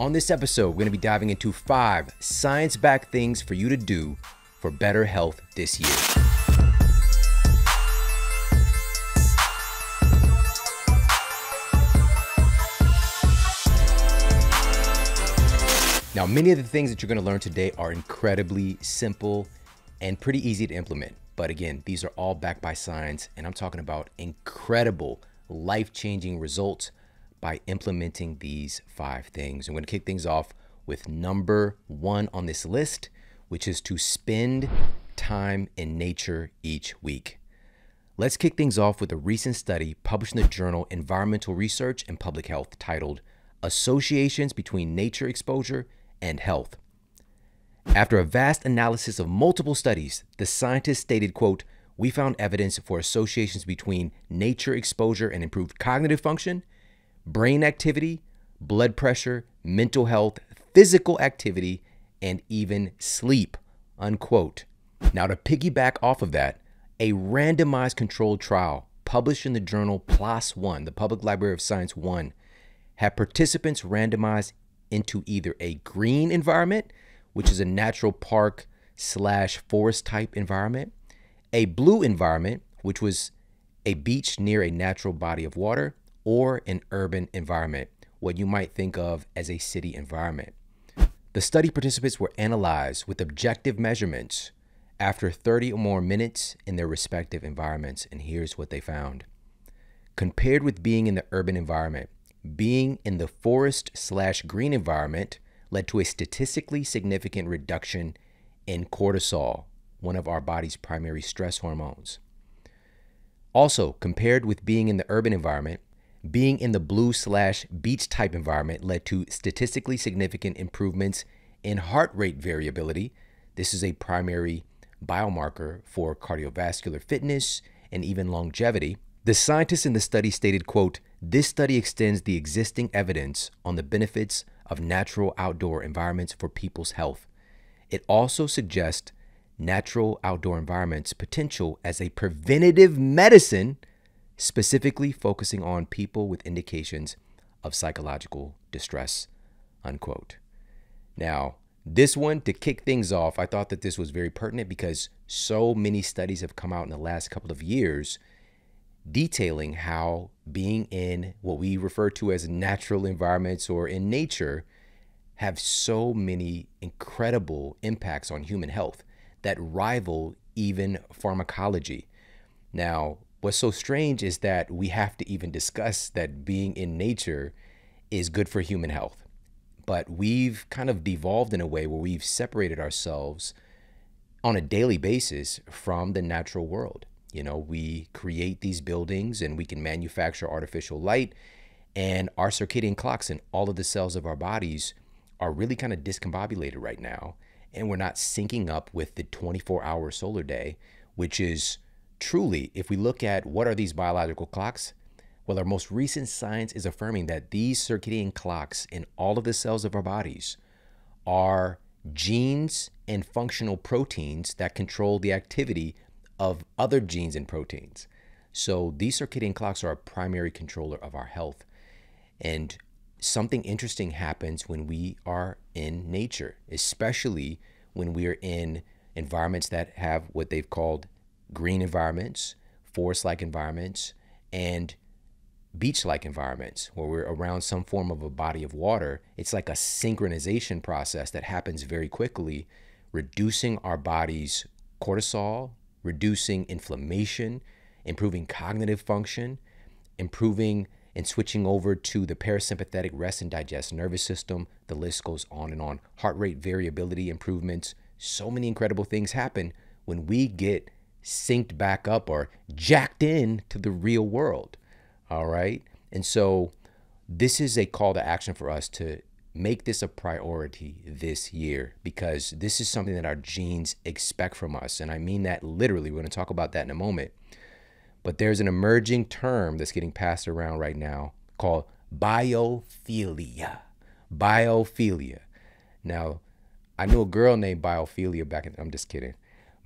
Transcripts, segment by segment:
On this episode, we're going to be diving into five science backed things for you to do for better health this year. Now, many of the things that you're going to learn today are incredibly simple and pretty easy to implement. But again, these are all backed by science, and I'm talking about incredible, life changing results by implementing these five things. I'm going to kick things off with number one on this list, which is to spend time in nature each week. Let's kick things off with a recent study published in the journal Environmental Research and Public Health titled Associations Between Nature Exposure and Health. After a vast analysis of multiple studies, the scientists stated, quote, we found evidence for associations between nature exposure and improved cognitive function, brain activity, blood pressure, mental health, physical activity, and even sleep. Unquote. Now, to piggyback off of that, a randomized controlled trial published in the journal PLOS One, the Public Library of Science One, had participants randomized into either a green environment, which is a natural park slash forest type environment, a blue environment, which was a beach near a natural body of water, or an urban environment, what you might think of as a city environment. The study participants were analyzed with objective measurements after 30 or more minutes in their respective environments, and here's what they found. Compared with being in the urban environment, being in the forest slash green environment led to a statistically significant reduction in cortisol, one of our body's primary stress hormones. Also, compared with being in the urban environment, being in the blue slash beach type environment led to statistically significant improvements in heart rate variability. This is a primary biomarker for cardiovascular fitness and even longevity. The scientists in the study stated, quote, this study extends the existing evidence on the benefits of natural outdoor environments for people's health. It also suggests natural outdoor environments potential as a preventative medicine specifically focusing on people with indications of psychological distress, unquote. Now, this one, to kick things off, I thought that this was very pertinent because so many studies have come out in the last couple of years detailing how being in what we refer to as natural environments or in nature have so many incredible impacts on human health that rival even pharmacology. Now, What's so strange is that we have to even discuss that being in nature is good for human health. But we've kind of devolved in a way where we've separated ourselves on a daily basis from the natural world. You know, we create these buildings and we can manufacture artificial light, and our circadian clocks and all of the cells of our bodies are really kind of discombobulated right now. And we're not syncing up with the 24 hour solar day, which is truly, if we look at what are these biological clocks, well, our most recent science is affirming that these circadian clocks in all of the cells of our bodies are genes and functional proteins that control the activity of other genes and proteins. So these circadian clocks are a primary controller of our health. And something interesting happens when we are in nature, especially when we are in environments that have what they've called green environments, forest like environments, and beach like environments where we're around some form of a body of water. It's like a synchronization process that happens very quickly, reducing our body's cortisol, reducing inflammation, improving cognitive function, improving and switching over to the parasympathetic rest and digest nervous system. The list goes on and on. Heart rate variability improvements. So many incredible things happen when we get synced back up or jacked in to the real world. All right. And so this is a call to action for us to make this a priority this year because this is something that our genes expect from us. And I mean that literally. We're going to talk about that in a moment. But there's an emerging term that's getting passed around right now called biophilia. Biophilia. Now, I knew a girl named Biophilia back in, I'm just kidding.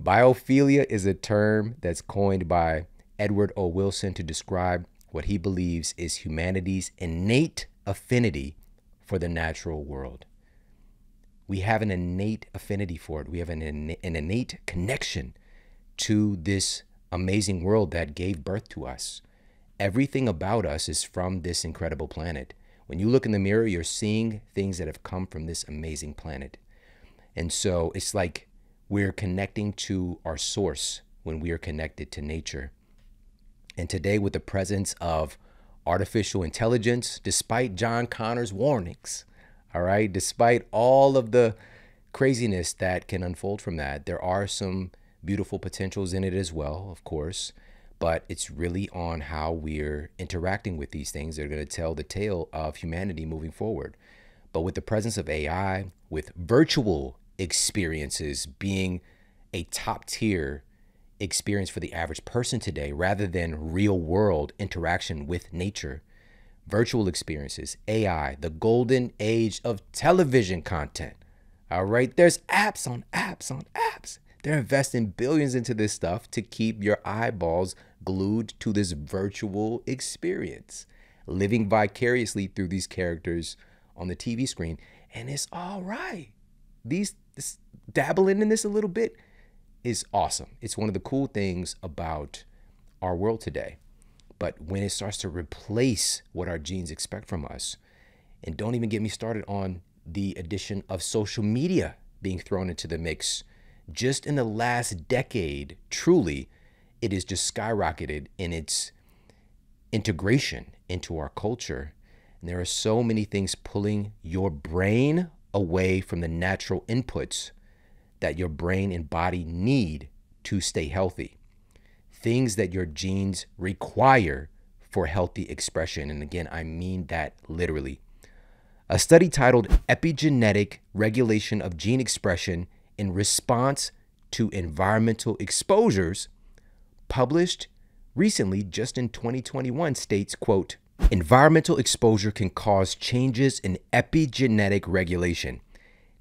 Biophilia is a term that's coined by Edward O. Wilson to describe what he believes is humanity's innate affinity for the natural world. We have an innate affinity for it. We have an, an innate connection to this amazing world that gave birth to us. Everything about us is from this incredible planet. When you look in the mirror, you're seeing things that have come from this amazing planet. And so it's like we're connecting to our source when we are connected to nature. And today, with the presence of artificial intelligence, despite John Connor's warnings, all right, despite all of the craziness that can unfold from that, there are some beautiful potentials in it as well, of course. But it's really on how we're interacting with these things that are going to tell the tale of humanity moving forward. But with the presence of AI, with virtual experiences being a top tier experience for the average person today rather than real world interaction with nature. Virtual experiences, AI, the golden age of television content. All right, there's apps on apps on apps. They're investing billions into this stuff to keep your eyeballs glued to this virtual experience, living vicariously through these characters on the TV screen. And it's all right. These this, dabbling in this a little bit is awesome. It's one of the cool things about our world today. But when it starts to replace what our genes expect from us, and don't even get me started on the addition of social media being thrown into the mix, just in the last decade, truly, it is just skyrocketed in its integration into our culture. And there are so many things pulling your brain away from the natural inputs that your brain and body need to stay healthy. Things that your genes require for healthy expression. And again, I mean that literally. A study titled Epigenetic Regulation of Gene Expression in Response to Environmental Exposures, published recently just in 2021 states, quote, environmental exposure can cause changes in epigenetic regulation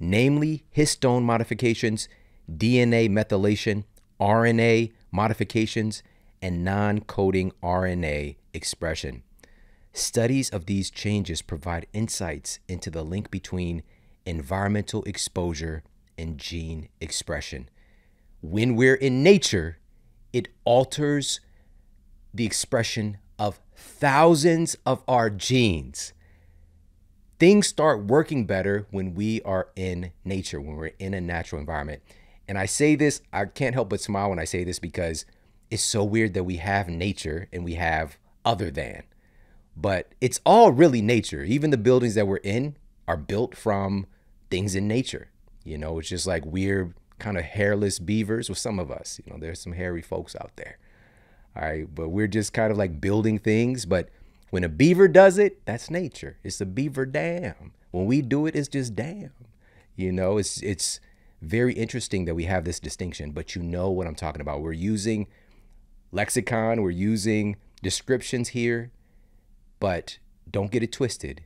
namely histone modifications, DNA methylation, RNA modifications, and non coding RNA expression. Studies of these changes provide insights into the link between environmental exposure and gene expression. When we're in nature, it alters the expression thousands of our genes things start working better when we are in nature, when we're in a natural environment. And I say this, I can't help but smile when I say this because it's so weird that we have nature and we have other than. But it's all really nature. Even the buildings that we're in are built from things in nature. You know, it's just like weird kind of hairless beavers with some of us. You know, there's some hairy folks out there. All right. But we're just kind of like building things. But when a beaver does it, that's nature. It's a beaver dam. When we do it, it's just dam. You know, it's it's very interesting that we have this distinction, but you know what I'm talking about. We're using lexicon, we're using descriptions here, but don't get it twisted.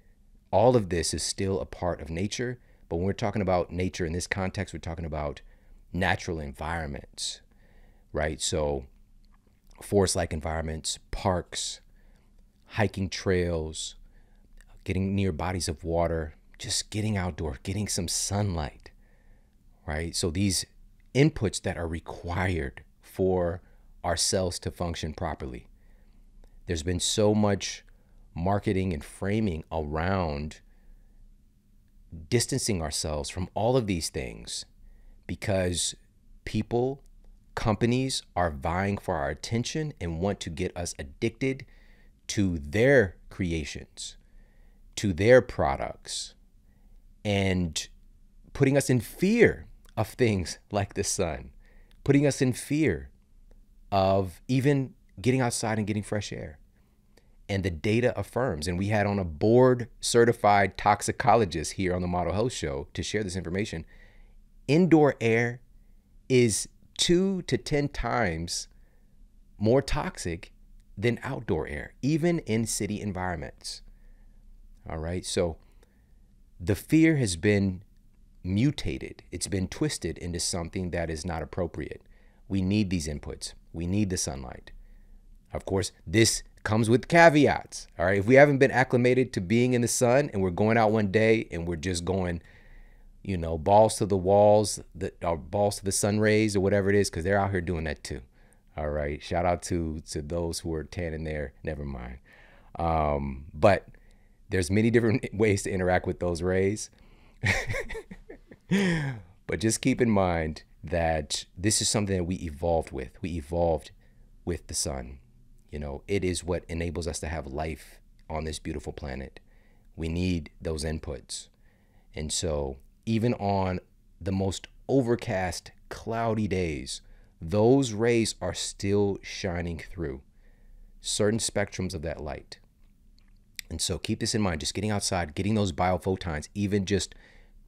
All of this is still a part of nature, but when we're talking about nature in this context, we're talking about natural environments, right? So forest like environments, parks, hiking trails, getting near bodies of water, just getting outdoor, getting some sunlight, right? So these inputs that are required for our cells to function properly. There's been so much marketing and framing around distancing ourselves from all of these things because people, companies are vying for our attention and want to get us addicted to their creations, to their products, and putting us in fear of things like the sun, putting us in fear of even getting outside and getting fresh air. And the data affirms, and we had on a board certified toxicologist here on the Model Health Show to share this information. Indoor air is two to 10 times more toxic than outdoor air, even in city environments. All right. So the fear has been mutated, it's been twisted into something that is not appropriate. We need these inputs, we need the sunlight. Of course, this comes with caveats. All right. If we haven't been acclimated to being in the sun and we're going out one day and we're just going, you know, balls to the walls, the, or balls to the sun rays or whatever it is, because they're out here doing that too. All right. Shout out to to those who are tanning there. Never mind. Um, but there's many different ways to interact with those rays. but just keep in mind that this is something that we evolved with. We evolved with the sun. You know, it is what enables us to have life on this beautiful planet. We need those inputs. And so, even on the most overcast, cloudy days, those rays are still shining through certain spectrums of that light. And so keep this in mind just getting outside, getting those biophotons, even just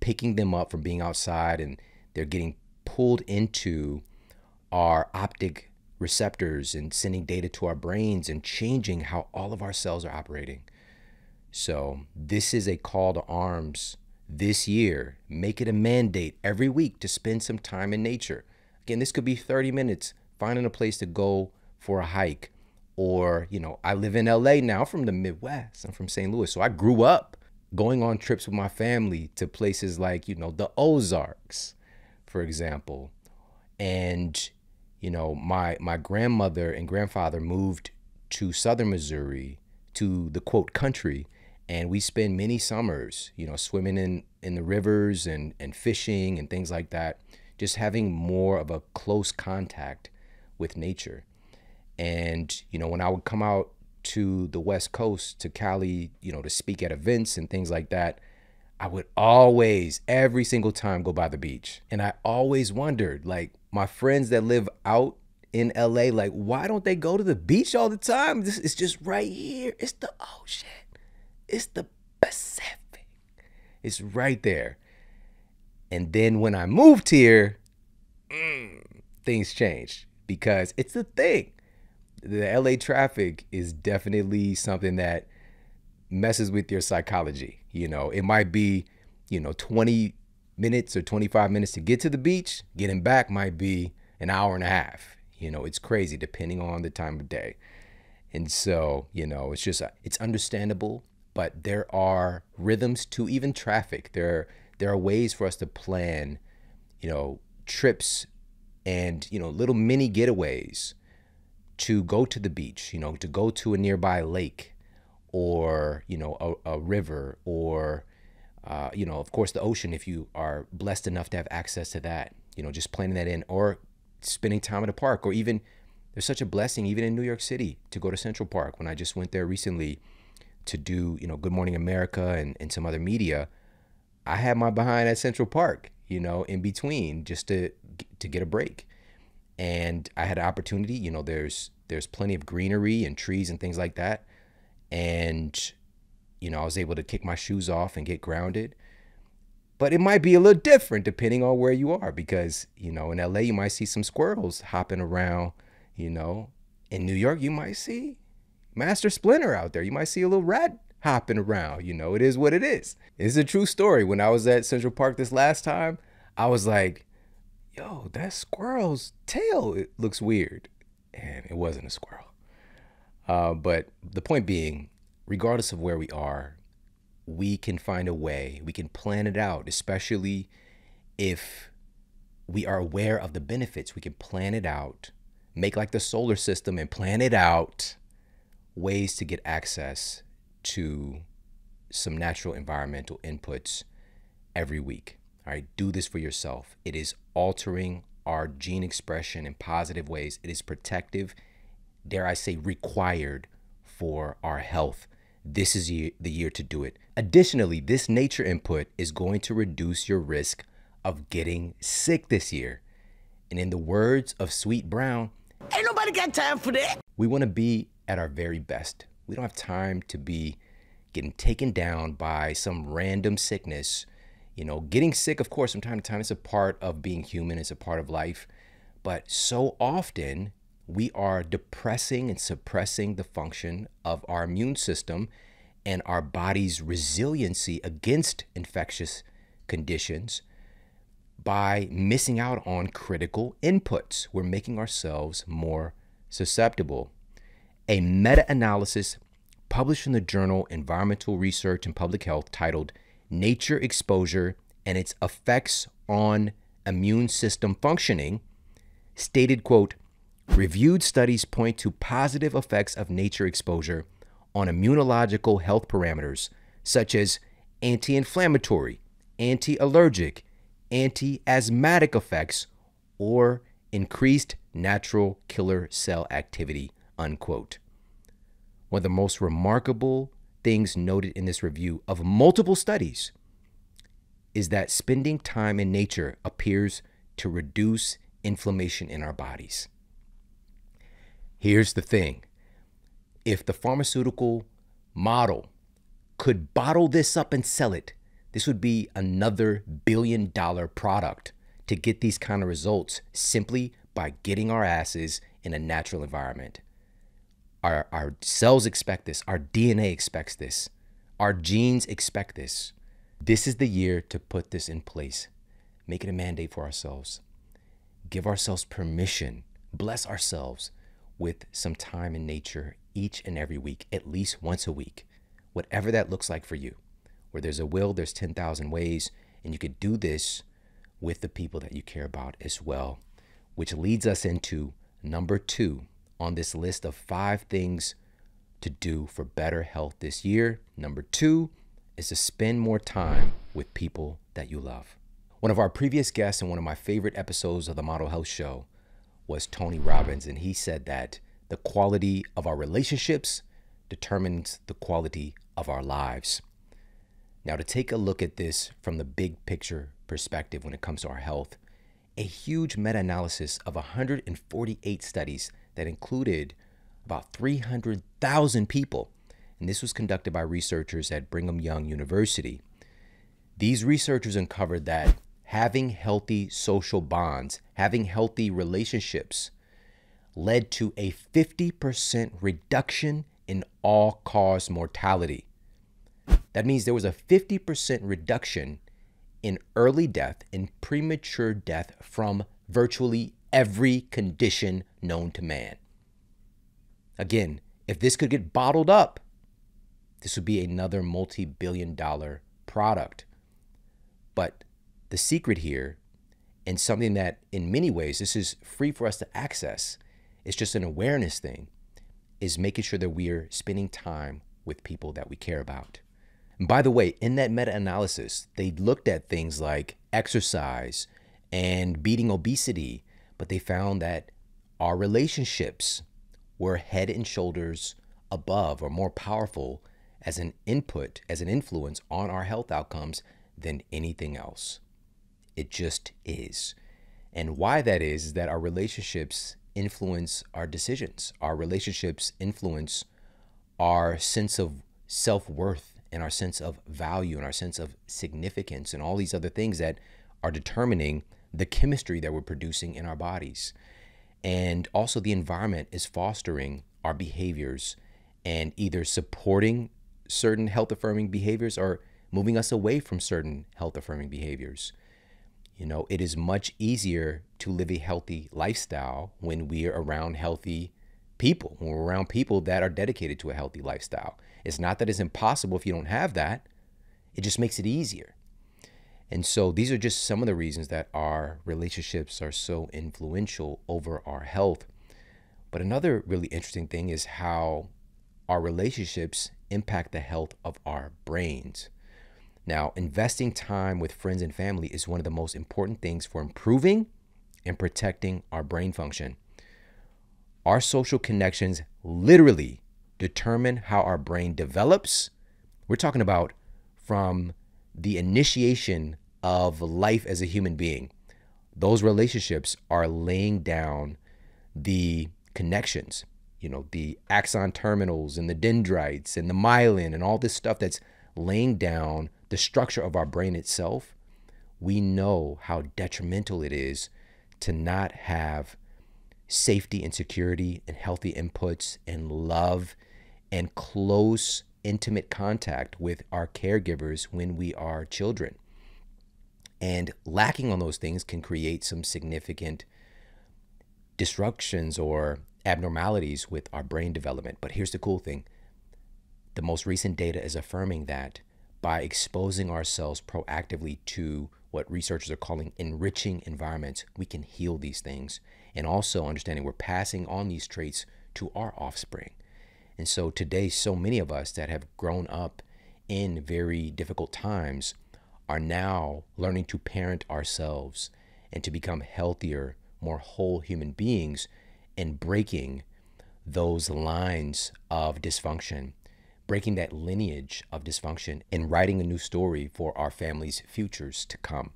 picking them up from being outside and they're getting pulled into our optic receptors and sending data to our brains and changing how all of our cells are operating. So, this is a call to arms this year. Make it a mandate every week to spend some time in nature. Again, this could be 30 minutes finding a place to go for a hike. Or, you know, I live in LA now from the Midwest. I'm from St. Louis. So I grew up going on trips with my family to places like, you know, the Ozarks, for example. And, you know, my my grandmother and grandfather moved to southern Missouri to the quote country and we spend many summers, you know, swimming in in the rivers and and fishing and things like that, just having more of a close contact with nature. And, you know, when I would come out to the West Coast, to Cali, you know, to speak at events and things like that, I would always, every single time, go by the beach. And I always wondered, like, my friends that live out in LA, like, why don't they go to the beach all the time? This is just right here. It's the ocean, it's the Pacific, it's right there. And then when I moved here, mm, things changed because it's the thing the LA traffic is definitely something that messes with your psychology. You know, it might be, you know, 20 minutes or 25 minutes to get to the beach. Getting back might be an hour and a half. You know, it's crazy depending on the time of day. And so, you know, it's just it's understandable, but there are rhythms to even traffic. There there are ways for us to plan, you know, trips and, you know, little mini getaways to go to the beach, you know, to go to a nearby lake or, you know, a, a river or, uh, you know, of course, the ocean if you are blessed enough to have access to that, you know, just planning that in or spending time at a park or even there's such a blessing even in New York City to go to Central Park. When I just went there recently to do, you know, Good Morning America and, and some other media, I had my behind at Central Park, you know, in between just to to get a break and I had an opportunity. You know, there's there's plenty of greenery and trees and things like that, and you know I was able to kick my shoes off and get grounded. But it might be a little different depending on where you are because you know in LA you might see some squirrels hopping around. You know, in New York you might see Master Splinter out there. You might see a little rat hopping around. You know, it is what it is. It's a true story. When I was at Central Park this last time, I was like, yo, that squirrel's tail it looks weird. And it wasn't a squirrel. Uh, but the point being, regardless of where we are, we can find a way, we can plan it out, especially if we are aware of the benefits. We can plan it out, make like the solar system and plan it out ways to get access to some natural environmental inputs every week. All right, do this for yourself. It is altering our gene expression in positive ways. It is protective, dare I say, required for our health. This is the year to do it. Additionally, this nature input is going to reduce your risk of getting sick this year. And in the words of Sweet Brown, ain't nobody got time for that. We want to be at our very best. We don't have time to be getting taken down by some random sickness you know, getting sick, of course, from time to time, is a part of being human, it's a part of life. But so often, we are depressing and suppressing the function of our immune system and our body's resiliency against infectious conditions by missing out on critical inputs. We're making ourselves more susceptible. A meta analysis published in the journal Environmental Research and Public Health titled Nature Exposure and Its Effects on Immune System Functioning stated, quote, reviewed studies point to positive effects of nature exposure on immunological health parameters such as anti inflammatory, anti allergic, anti asthmatic effects, or increased natural killer cell activity, unquote. One of the most remarkable things noted in this review of multiple studies is that spending time in nature appears to reduce inflammation in our bodies. Here's the thing if the pharmaceutical model could bottle this up and sell it, this would be another billion dollar product to get these kind of results simply by getting our asses in a natural environment. Our, our cells expect this, our DNA expects this, our genes expect this. This is the year to put this in place. Make it a mandate for ourselves. Give ourselves permission, bless ourselves with some time in nature each and every week, at least once a week, whatever that looks like for you. Where there's a will, there's 10,000 ways, and you could do this with the people that you care about as well, which leads us into number two on this list of five things to do for better health this year. Number two is to spend more time with people that you love. One of our previous guests in one of my favorite episodes of the Model Health Show was Tony Robbins, and he said that the quality of our relationships determines the quality of our lives. Now, to take a look at this from the big picture perspective when it comes to our health, a huge meta analysis of 148 studies that included about 300,000 people, and this was conducted by researchers at Brigham Young University. These researchers uncovered that having healthy social bonds, having healthy relationships, led to a 50% reduction in all cause mortality. That means there was a 50% reduction in early death, in premature death from virtually every condition known to man. Again, if this could get bottled up, this would be another multi billion dollar product. But the secret here, and something that in many ways this is free for us to access, it's just an awareness thing, is making sure that we're spending time with people that we care about. And by the way, in that meta analysis, they looked at things like exercise and beating obesity, but they found that our relationships were head and shoulders above or more powerful as an input, as an influence on our health outcomes than anything else. It just is. And why that is, is that our relationships influence our decisions. Our relationships influence our sense of self worth and our sense of value and our sense of significance and all these other things that are determining the chemistry that we're producing in our bodies. And also, the environment is fostering our behaviors and either supporting certain health affirming behaviors or moving us away from certain health affirming behaviors. You know, it is much easier to live a healthy lifestyle when we're around healthy people, when we're around people that are dedicated to a healthy lifestyle. It's not that it's impossible if you don't have that, it just makes it easier. And so these are just some of the reasons that our relationships are so influential over our health. But another really interesting thing is how our relationships impact the health of our brains. Now, investing time with friends and family is one of the most important things for improving and protecting our brain function. Our social connections literally determine how our brain develops. We're talking about from the initiation of life as a human being. Those relationships are laying down the connections, you know, the axon terminals and the dendrites and the myelin and all this stuff that's laying down the structure of our brain itself, we know how detrimental it is to not have safety and security and healthy inputs and love and close, intimate contact with our caregivers when we are children. And lacking on those things can create some significant disruptions or abnormalities with our brain development. But here's the cool thing the most recent data is affirming that by exposing ourselves proactively to what researchers are calling enriching environments, we can heal these things. And also understanding we're passing on these traits to our offspring. And so today, so many of us that have grown up in very difficult times are now learning to parent ourselves and to become healthier, more whole human beings and breaking those lines of dysfunction, breaking that lineage of dysfunction, and writing a new story for our family's futures to come.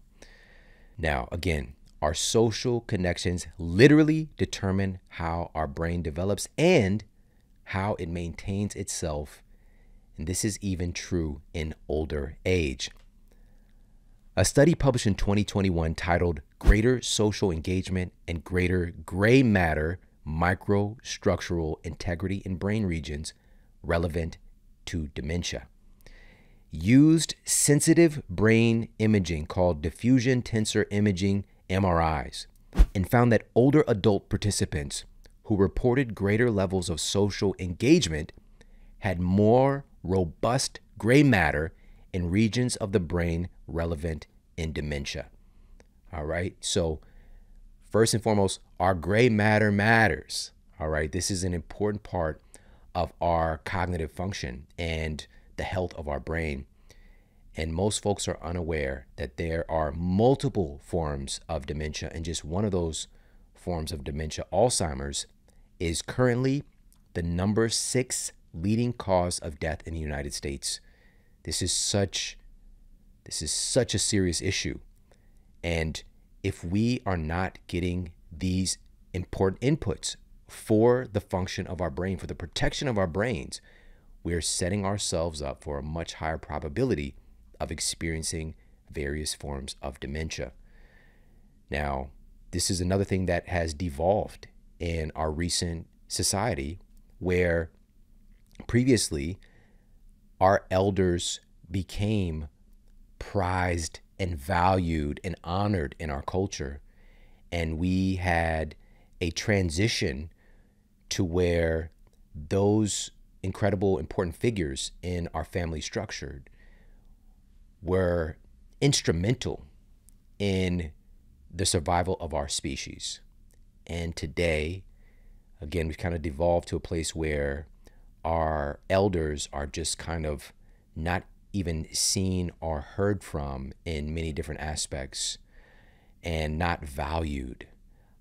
Now, again, our social connections literally determine how our brain develops and how it maintains itself. And this is even true in older age. A study published in 2021 titled Greater Social Engagement and Greater Gray Matter Microstructural Integrity in Brain Regions Relevant to Dementia used sensitive brain imaging called diffusion tensor imaging MRIs and found that older adult participants who reported greater levels of social engagement had more robust gray matter in regions of the brain relevant in dementia. All right. So, first and foremost, our gray matter matters. All right. This is an important part of our cognitive function and the health of our brain. And most folks are unaware that there are multiple forms of dementia, and just one of those forms of dementia, Alzheimer's, is currently the number six leading cause of death in the United States. This is such this is such a serious issue. And if we are not getting these important inputs for the function of our brain, for the protection of our brains, we are setting ourselves up for a much higher probability of experiencing various forms of dementia. Now, this is another thing that has devolved in our recent society where previously our elders became prized and valued and honored in our culture. And we had a transition to where those incredible, important figures in our family structured were instrumental in the survival of our species. And today, again, we've kind of devolved to a place where our elders are just kind of not even seen or heard from in many different aspects and not valued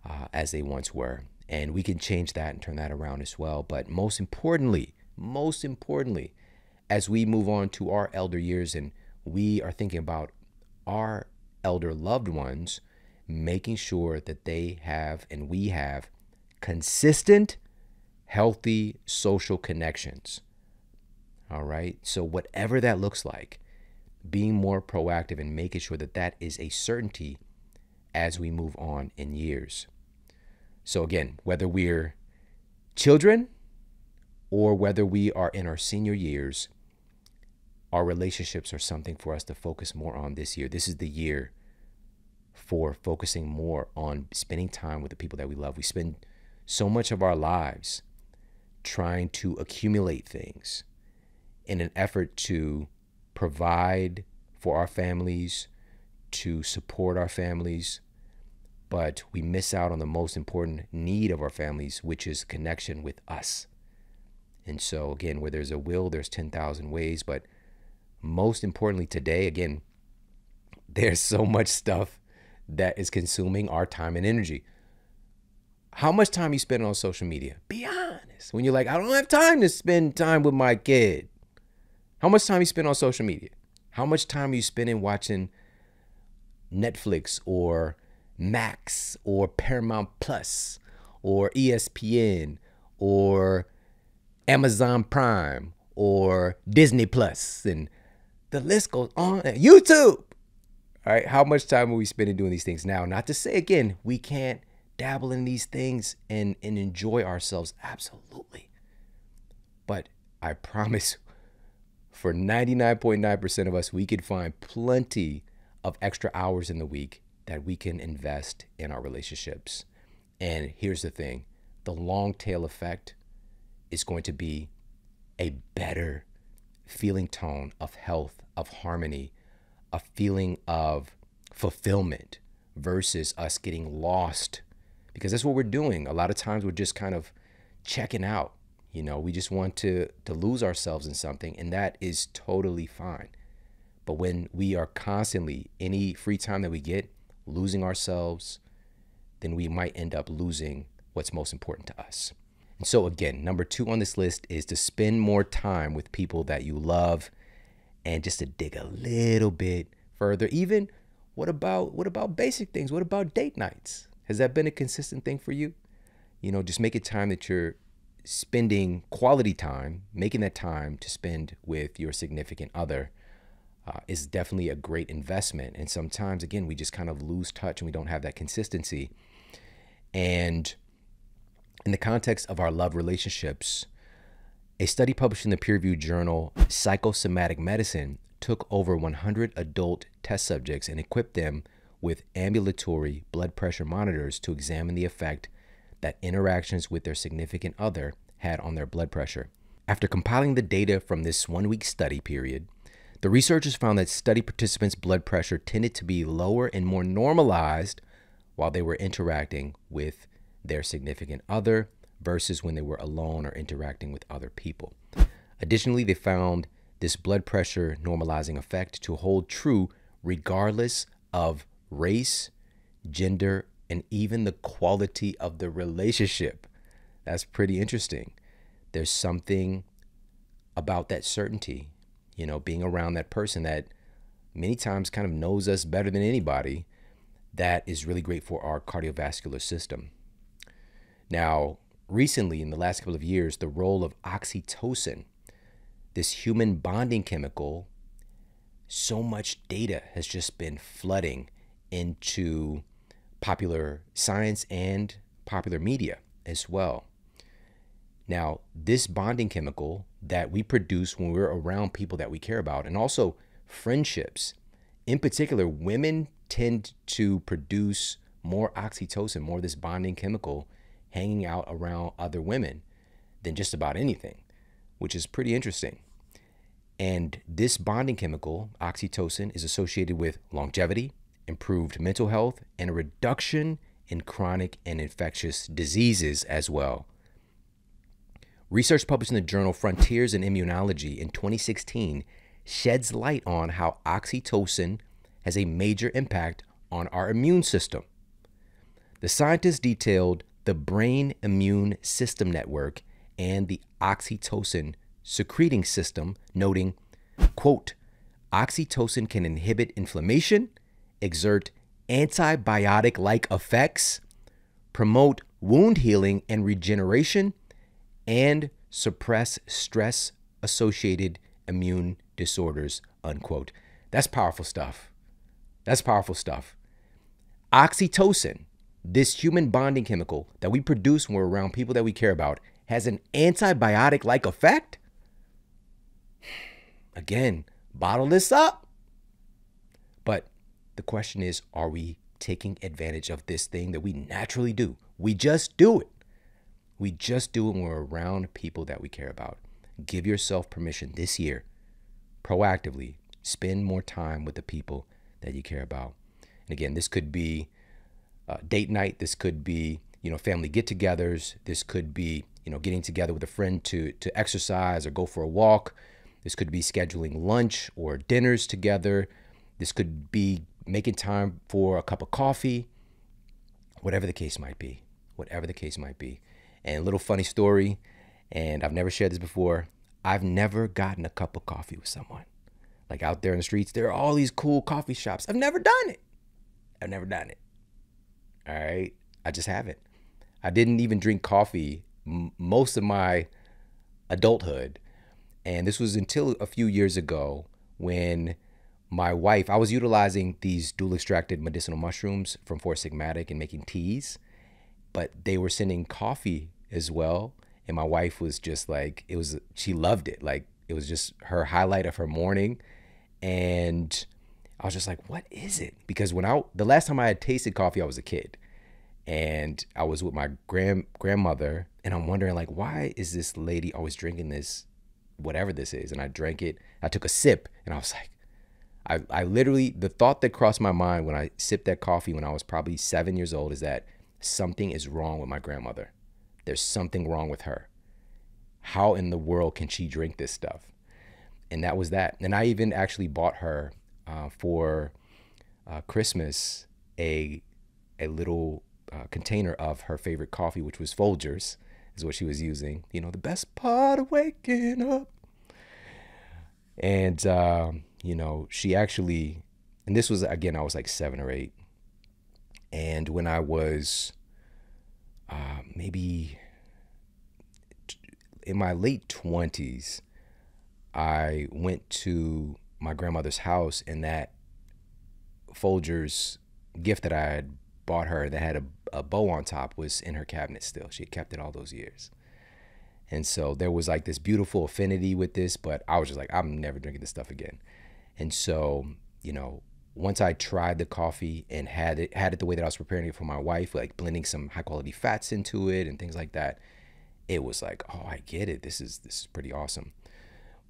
uh, as they once were. And we can change that and turn that around as well. But most importantly, most importantly, as we move on to our elder years and we are thinking about our elder loved ones, making sure that they have and we have consistent, healthy social connections. All right. So, whatever that looks like, being more proactive and making sure that that is a certainty as we move on in years. So, again, whether we're children or whether we are in our senior years, our relationships are something for us to focus more on this year. This is the year for focusing more on spending time with the people that we love. We spend so much of our lives trying to accumulate things in an effort to provide for our families, to support our families, but we miss out on the most important need of our families, which is connection with us. And so, again, where there's a will, there's 10,000 ways, but most importantly today again there's so much stuff that is consuming our time and energy. How much time you spend on social media? Be honest. When you're like i don't have time to spend time with my kid. How much time you spend on social media? How much time are you spending watching netflix or max or paramount plus or espn or amazon prime or disney plus? And the list goes on. YouTube. All right, how much time are we spending doing these things now? Not to say again, we can't dabble in these things and and enjoy ourselves absolutely. But I promise for 99.9% of us, we could find plenty of extra hours in the week that we can invest in our relationships. And here's the thing the long tail effect is going to be a better feeling tone of health, of harmony, a feeling of fulfillment versus us getting lost because that's what we're doing. A lot of times we're just kind of checking out. You know, we just want to to lose ourselves in something and that is totally fine. But when we are constantly any free time that we get losing ourselves, then we might end up losing what's most important to us. And so again, number 2 on this list is to spend more time with people that you love and just to dig a little bit further. Even what about what about basic things? What about date nights? Has that been a consistent thing for you? You know, just make it time that you're spending quality time, making that time to spend with your significant other uh, is definitely a great investment. And sometimes, again, we just kind of lose touch and we don't have that consistency. And in the context of our love relationships, a study published in the peer reviewed journal Psychosomatic Medicine took over 100 adult test subjects and equipped them with ambulatory blood pressure monitors to examine the effect that interactions with their significant other had on their blood pressure. After compiling the data from this one week study period, the researchers found that study participants' blood pressure tended to be lower and more normalized while they were interacting with their significant other versus when they were alone or interacting with other people. Additionally, they found this blood pressure normalizing effect to hold true regardless of race, gender, and even the quality of the relationship. That's pretty interesting. There's something about that certainty, you know, being around that person that many times kind of knows us better than anybody, that is really great for our cardiovascular system. Now, recently, in the last couple of years, the role of oxytocin, this human bonding chemical, so much data has just been flooding into popular science and popular media as well. Now, this bonding chemical that we produce when we're around people that we care about, and also friendships, in particular, women tend to produce more oxytocin, more of this bonding chemical hanging out around other women than just about anything, which is pretty interesting. And this bonding chemical, oxytocin, is associated with longevity, improved mental health, and a reduction in chronic and infectious diseases as well. Research published in the journal Frontiers in Immunology in 2016 sheds light on how oxytocin has a major impact on our immune system. The scientists detailed the brain immune system network and the oxytocin secreting system, noting, quote, oxytocin can inhibit inflammation exert antibiotic like effects, promote wound healing and regeneration, and suppress stress associated immune disorders. Unquote. That's powerful stuff. That's powerful stuff. Oxytocin, this human bonding chemical that we produce when we're around people that we care about, has an antibiotic like effect. Again, bottle this up. But the question is, are we taking advantage of this thing that we naturally do? We just do it. We just do it when we're around people that we care about. Give yourself permission this year, proactively, spend more time with the people that you care about. And again, this could be uh, date night. This could be, you know, family get-togethers. This could be, you know, getting together with a friend to to exercise or go for a walk. This could be scheduling lunch or dinners together. This could be making time for a cup of coffee, whatever the case might be, whatever the case might be. And a little funny story, and I've never shared this before. I've never gotten a cup of coffee with someone. Like out there in the streets, there are all these cool coffee shops. I've never done it. I've never done it. All right. I just haven't. I didn't even drink coffee m- most of my adulthood. And this was until a few years ago when my wife, I was utilizing these dual extracted medicinal mushrooms from Four Sigmatic and making teas, but they were sending coffee as well. And my wife was just like, it was, she loved it. Like, it was just her highlight of her morning. And I was just like, what is it? Because when I, the last time I had tasted coffee, I was a kid. and I was with my grand grandmother, and I'm wondering like, why is this lady always drinking this, whatever this is? And I drank it. I took a sip, and I was like, I, I literally the thought that crossed my mind when I sipped that coffee when I was probably seven years old is that something is wrong with my grandmother. There's something wrong with her. How in the world can she drink this stuff? And that was that. And I even actually bought her uh, for uh, Christmas a a little uh, container of her favorite coffee, which was Folgers, is what she was using. You know, the best part of waking up. And um, you know, she actually, and this was again, I was like seven or eight, and when I was uh, maybe in my late twenties, I went to my grandmother's house, and that Folgers gift that I had bought her that had a, a bow on top was in her cabinet still. She had kept it all those years. And so there was like this beautiful affinity with this, but I was just like, I'm never drinking this stuff again. And so, you know, once I tried the coffee and had it had it the way that I was preparing it for my wife, like blending some high quality fats into it and things like that, it was like, oh, I get it. This is this is pretty awesome.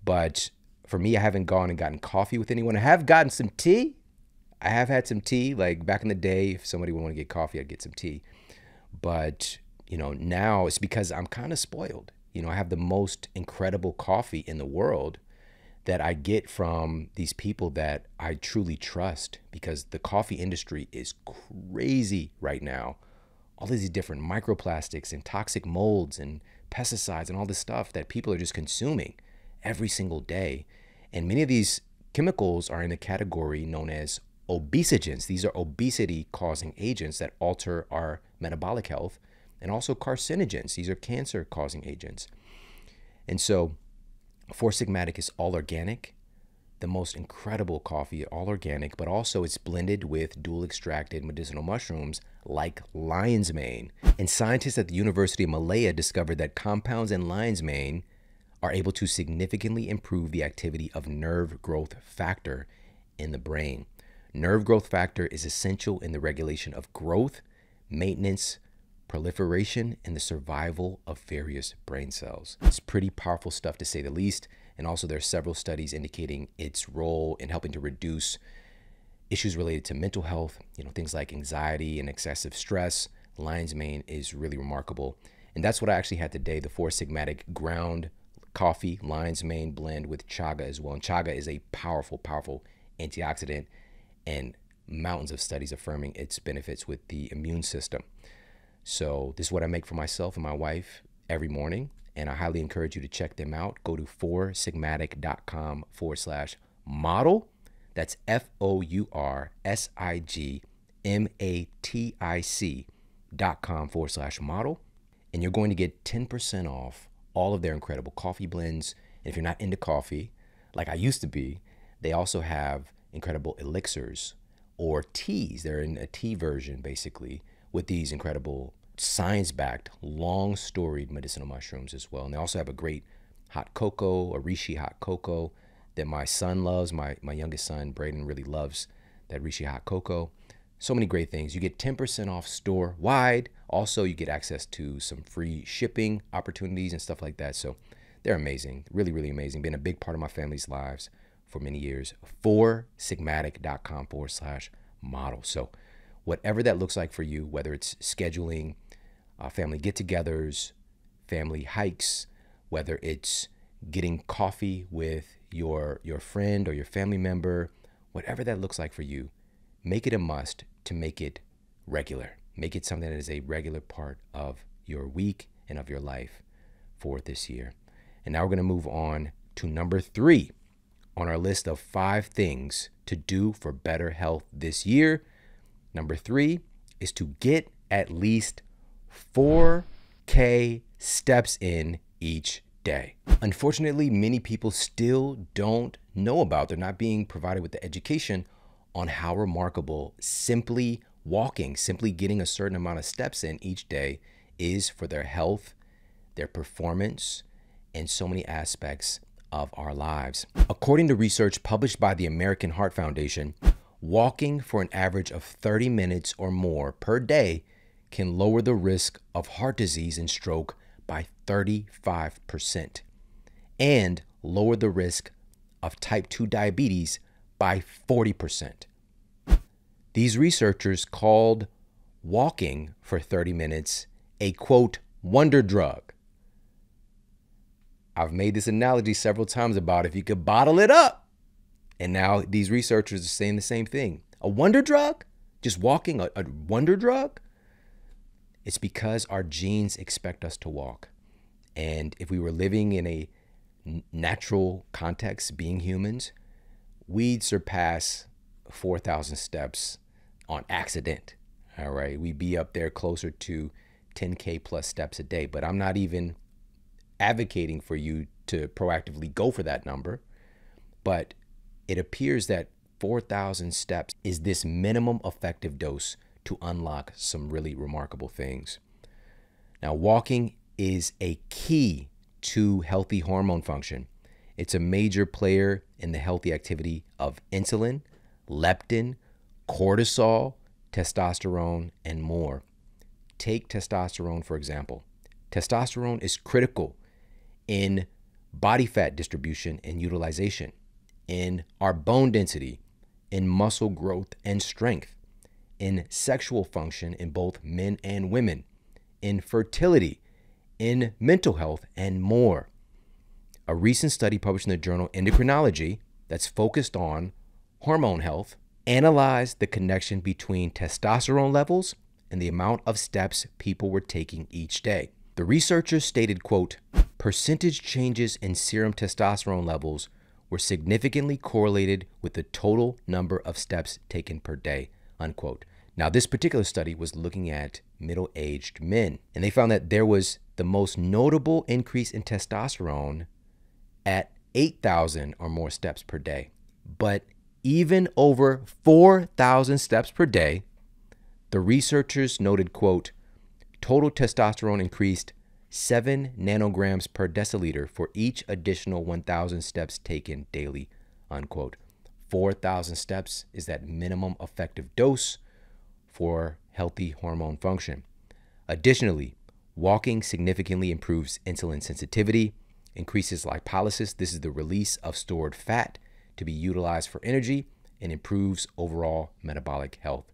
But for me, I haven't gone and gotten coffee with anyone. I have gotten some tea. I have had some tea. Like back in the day, if somebody would want to get coffee, I'd get some tea. But you know, now it's because I'm kind of spoiled. You know, I have the most incredible coffee in the world that I get from these people that I truly trust because the coffee industry is crazy right now. All these different microplastics and toxic molds and pesticides and all this stuff that people are just consuming every single day. And many of these chemicals are in the category known as obesogens. These are obesity causing agents that alter our metabolic health and also carcinogens. These are cancer causing agents. And so, Four Sigmatic is all organic, the most incredible coffee, all organic, but also it's blended with dual extracted medicinal mushrooms like lion's mane. And scientists at the University of Malaya discovered that compounds in lion's mane are able to significantly improve the activity of nerve growth factor in the brain. Nerve growth factor is essential in the regulation of growth, maintenance, proliferation, and the survival of various brain cells. It's pretty powerful stuff to say the least. And also, there are several studies indicating its role in helping to reduce issues related to mental health, you know, things like anxiety and excessive stress. Lion's mane is really remarkable. And that's what I actually had today the Four Sigmatic ground coffee, lion's mane blend with chaga as well. And chaga is a powerful, powerful antioxidant and mountains of studies affirming its benefits with the immune system. So this is what I make for myself and my wife every morning. And I highly encourage you to check them out. Go to foursigmatic.com forward slash model. That's F O U R S I G M A T I C dot com forward slash model. And you're going to get 10% off all of their incredible coffee blends. And if you're not into coffee, like I used to be, they also have incredible elixirs or teas. They're in a tea version, basically, with these incredible science backed, long storied medicinal mushrooms as well. And they also have a great hot cocoa, a Reishi hot cocoa that my son loves. My, my youngest son, Braden, really loves that Reishi hot cocoa. So many great things. You get 10% off store wide. Also, you get access to some free shipping opportunities and stuff like that. So they're amazing. Really, really amazing. Been a big part of my family's lives for many years. For sigmatic.com forward slash model. So whatever that looks like for you, whether it's scheduling uh, family get togethers, family hikes, whether it's getting coffee with your, your friend or your family member, whatever that looks like for you, make it a must to make it regular. Make it something that is a regular part of your week and of your life for this year. And now we're going to move on to number three on our list of five things to do for better health this year. Number three is to get at least 4K steps in each day. Unfortunately, many people still don't know about, they're not being provided with the education on how remarkable simply walking, simply getting a certain amount of steps in each day is for their health, their performance, and so many aspects of our lives. According to research published by the American Heart Foundation, walking for an average of 30 minutes or more per day can lower the risk of heart disease and stroke by 35% and lower the risk of type 2 diabetes by 40%. These researchers called walking for 30 minutes a quote, wonder drug. I've made this analogy several times about if you could bottle it up. And now these researchers are saying the same thing. A wonder drug? Just walking, a, a wonder drug? It's because our genes expect us to walk. And if we were living in a natural context, being humans, we'd surpass 4,000 steps on accident. All right. We'd be up there closer to 10K plus steps a day. But I'm not even advocating for you to proactively go for that number. But it appears that 4,000 steps is this minimum effective dose to unlock some really remarkable things. Now, walking is a key to healthy hormone function. It's a major player in the healthy activity of insulin, leptin, cortisol, testosterone, and more. Take testosterone, for example. Testosterone is critical in body fat distribution and utilization, in our bone density, in muscle growth and strength, in sexual function in both men and women, in fertility, in mental health, and more. A recent study published in the journal Endocrinology that's focused on hormone health analyzed the connection between testosterone levels and the amount of steps people were taking each day. The researchers stated, quote, percentage changes in serum testosterone levels were significantly correlated with the total number of steps taken per day, unquote. Now, this particular study was looking at middle aged men, and they found that there was the most notable increase in testosterone at 8,000 or more steps per day. But even over 4,000 steps per day, the researchers noted, quote, total testosterone increased 7 nanograms per deciliter for each additional 1,000 steps taken daily, unquote. 4,000 steps is that minimum effective dose for healthy hormone function. Additionally, walking significantly improves insulin sensitivity, increases lipolysis. This is the release of stored fat to be utilized for energy and improves overall metabolic health.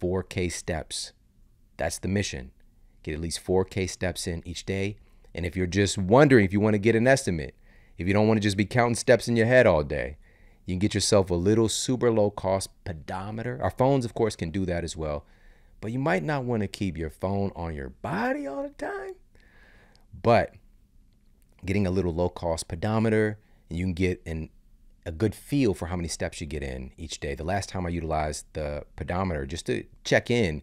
4K steps. That's the mission. Get at least 4K steps in each day. And if you're just wondering if you want to get an estimate, if you don't want to just be counting steps in your head all day, you can get yourself a little super low cost pedometer. Our phones, of course, can do that as well. But you might not want to keep your phone on your body all the time. But getting a little low cost pedometer, and you can get an a good feel for how many steps you get in each day. The last time I utilized the pedometer just to check in,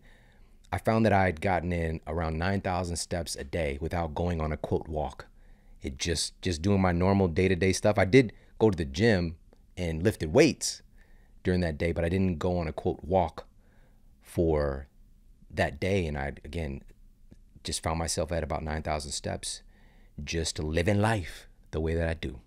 I found that I had gotten in around 9,000 steps a day without going on a quote walk. It just just doing my normal day-to-day stuff. I did go to the gym and lifted weights during that day, but I didn't go on a quote walk for that day and I again just found myself at about 9,000 steps just living life the way that I do.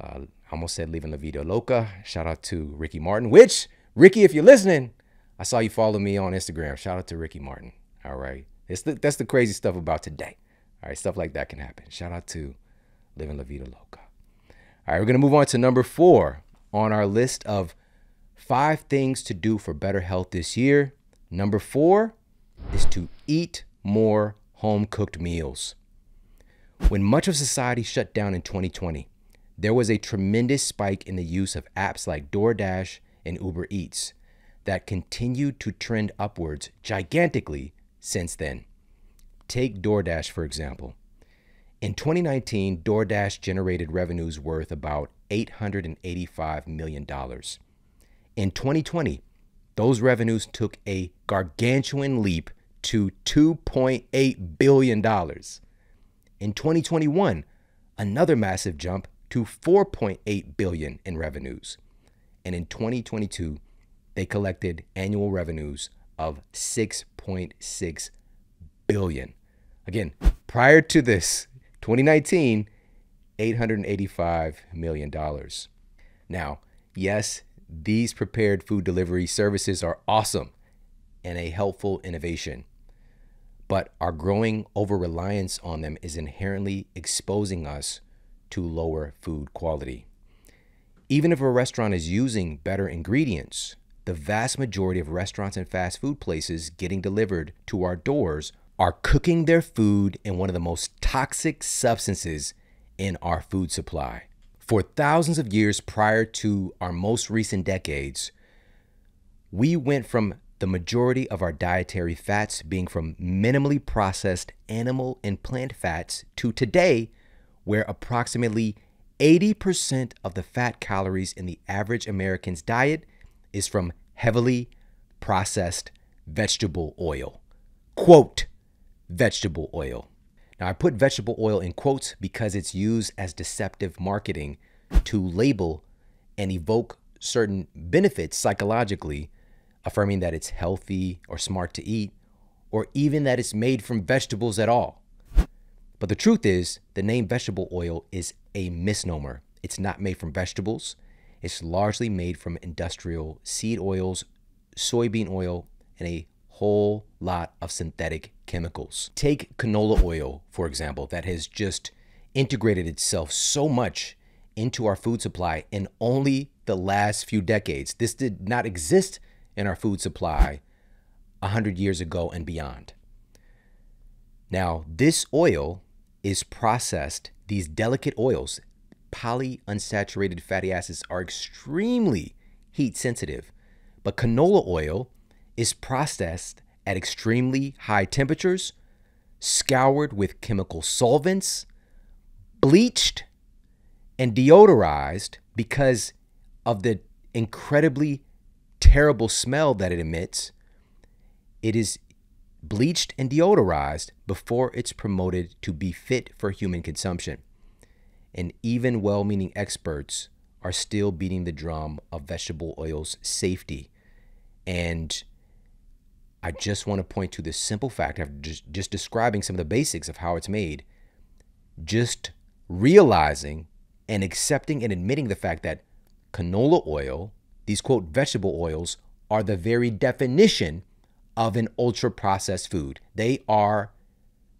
Uh, almost said leaving La Vida Loca. Shout out to Ricky Martin, which, Ricky, if you're listening, I saw you follow me on Instagram. Shout out to Ricky Martin. All right. The, that's the crazy stuff about today. All right. Stuff like that can happen. Shout out to Living La Vida Loca. All right. We're going to move on to number four on our list of five things to do for better health this year. Number four is to eat more home cooked meals. When much of society shut down in 2020, there was a tremendous spike in the use of apps like DoorDash and Uber Eats that continued to trend upwards gigantically since then. Take DoorDash, for example. In 2019, DoorDash generated revenues worth about $885 million. In 2020, those revenues took a gargantuan leap to $2.8 billion. In 2021, another massive jump to 4.8 billion in revenues. And in 2022, they collected annual revenues of 6.6 billion. Again, prior to this, 2019, 885 million dollars. Now, yes, these prepared food delivery services are awesome and a helpful innovation. But our growing over reliance on them is inherently exposing us to lower food quality. Even if a restaurant is using better ingredients, the vast majority of restaurants and fast food places getting delivered to our doors are cooking their food in one of the most toxic substances in our food supply. For thousands of years prior to our most recent decades, we went from the majority of our dietary fats being from minimally processed animal and plant fats to today, where approximately 80% of the fat calories in the average American's diet is from heavily processed vegetable oil. Quote, vegetable oil. Now, I put vegetable oil in quotes because it's used as deceptive marketing to label and evoke certain benefits psychologically, affirming that it's healthy or smart to eat, or even that it's made from vegetables at all. But the truth is, the name vegetable oil is a misnomer. It's not made from vegetables. It's largely made from industrial seed oils, soybean oil, and a whole lot of synthetic chemicals. Take canola oil, for example, that has just integrated itself so much into our food supply in only the last few decades. This did not exist in our food supply 100 years ago and beyond. Now, this oil is processed, these delicate oils, polyunsaturated fatty acids are extremely heat sensitive. But canola oil is processed at extremely high temperatures, scoured with chemical solvents, bleached, and deodorized because of the incredibly terrible smell that it emits. It is bleached and deodorized before it's promoted to be fit for human consumption. And even well meaning experts are still beating the drum of vegetable oil's safety. And I just want to point to this simple fact of just, just describing some of the basics of how it's made. Just realizing and accepting and admitting the fact that canola oil, these quote vegetable oils, are the very definition of an ultra processed food. They are